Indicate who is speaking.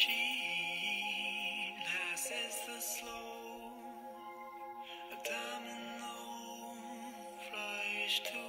Speaker 1: She passes the slow. A diamond low, flies to